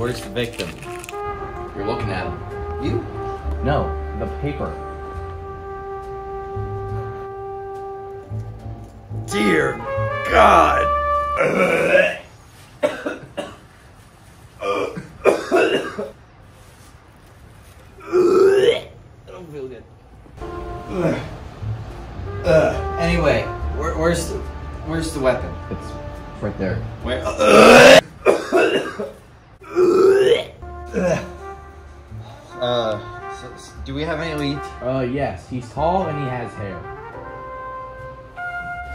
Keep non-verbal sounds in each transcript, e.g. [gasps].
Where's the victim? You're looking at him. You? No, the paper. Dear God. I don't feel good. Anyway, where, where's the, where's the weapon? It's right there. Where? Do we have any leads? Uh, yes, he's tall and he has hair.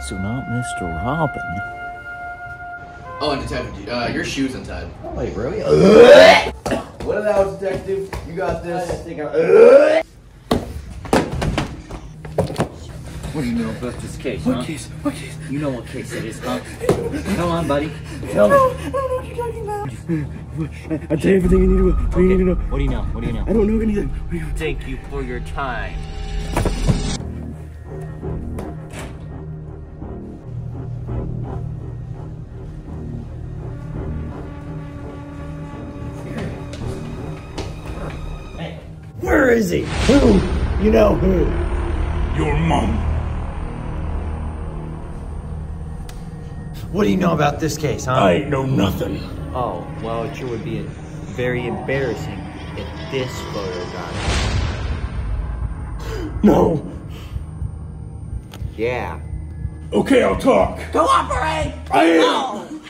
So not Mr. Robin. Oh, and detective, uh, your shoe's untied. Oh, wait, really? [coughs] What about detective? You got this. What do you know about this case, What huh? case? What case? You know what case it is, huh? Come on, buddy. Tell me. I don't know what you're talking about. I'll tell you everything you need to know. What you need to know. What do you know? What do you know? I don't know anything. What do you- Thank you for your time. Where is he? Who? You know who? Your mom. What do you know about this case, huh? I know nothing. Oh, well, it sure would be very embarrassing if this photo got it. [gasps] No. Yeah. Okay, I'll talk. Cooperate! I am.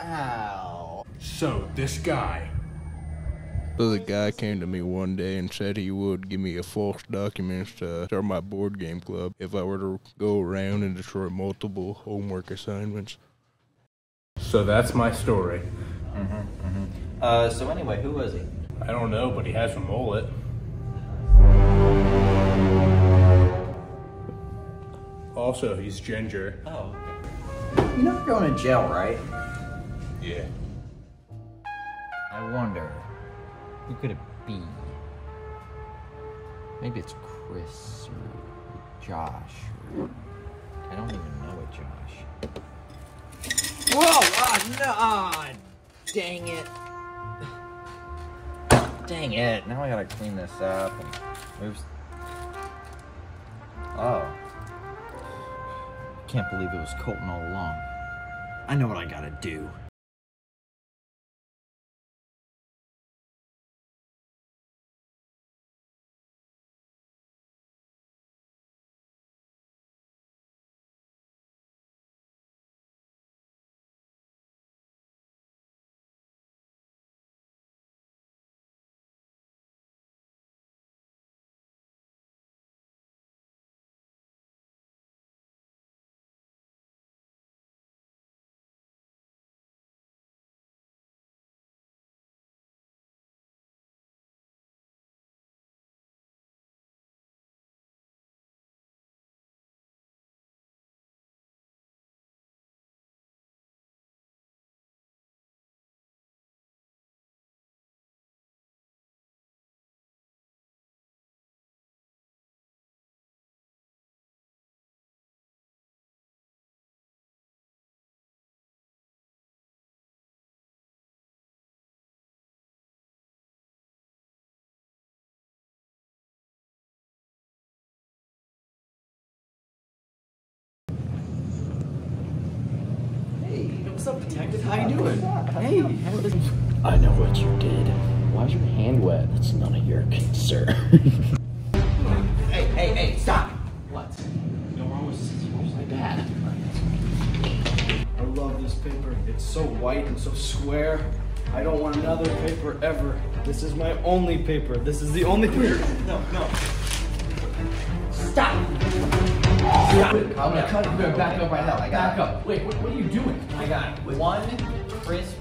Ow. So, this guy. So the guy came to me one day and said he would give me a false documents to start my board game club if I were to go around and destroy multiple homework assignments. So that's my story. Uh, so anyway, who was he? I don't know, but he has a mullet. Also, he's ginger. Oh, You're not going to jail, right? Yeah. I wonder, who could it be? Maybe it's Chris or Josh. Or... I don't even know a Josh. Whoa! Ah, no! ah, dang it! Dang it! Now I gotta clean this up and move. Oh. Can't believe it was Colton all along. I know what I gotta do. What's up, detective? How you doing? Hey, I know what you did. Why's your hand wet? That's none of your concern. [laughs] hey, hey, hey, stop! What? no wrong with scissors like that. I love this paper. It's so white and so square. I don't want another paper ever. This is my only paper. This is the only paper. No, no. Stop! I'm gonna cut it. I'm gonna back up right now. I got Back up. Wait, what, what are you doing? I got one crisp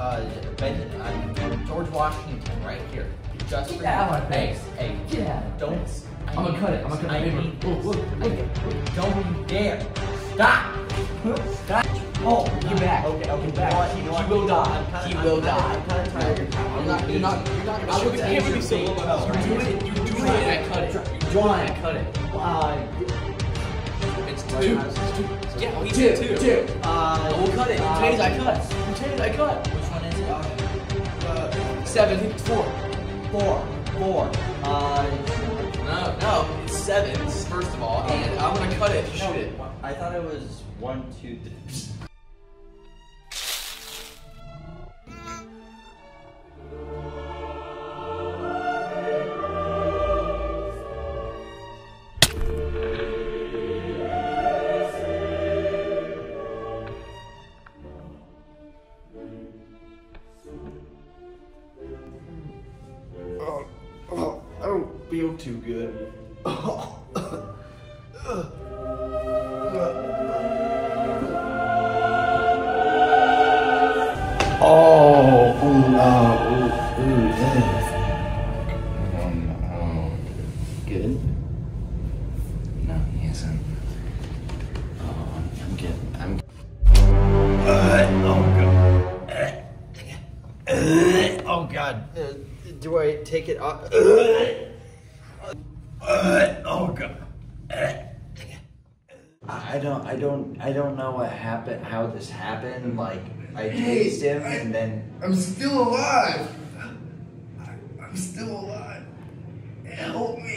uh, ben, uh, George Washington right here. Just for out of you. my Hey, face. hey, Get out of don't. face. I'm gonna cut it. I'm gonna cut I the paper. need Look, look, Don't you dare. Stop. Stop. Oh, you back. Okay, okay. You back. You know what? You? He will die. I'm kinda- He I'm will kinda- die. I'm kind of tired of your. I'm not. You're not. You're not gonna would that never you're be so being- low about it. You do it. You do it. I cut it. You John. I cut it. Uh, It's two. Yeah, we two, two. two. Uh, we'll cut it. Uh, Today's I cut. Today's I cut. Which one is it? Seven. It's four. Four. Four. Uh, no, no. It's seven, first of all, and I'm gonna cut it. Shoot it. I thought it was one, two, three. Too good. Oh, oh, ooh, ooh, yeah. Oh, oh Good? No, he isn't. Oh, I'm, good. I'm uh, oh, uh, uh, oh God. Uh, do I take it off? Oh god. I don't, I don't, I don't know what happened, how this happened. Like, I hey, him, I, and then I'm still alive. I, I'm still alive. Help me.